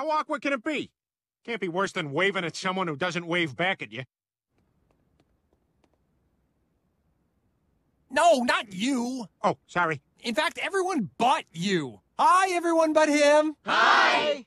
How awkward can it be? Can't be worse than waving at someone who doesn't wave back at you. No, not you. Oh, sorry. In fact, everyone but you. Hi, everyone but him. Hi!